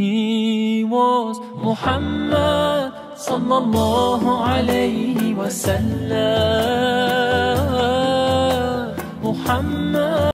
He was Muhammad sallallahu alayhi wa sallam Muhammad